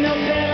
no better.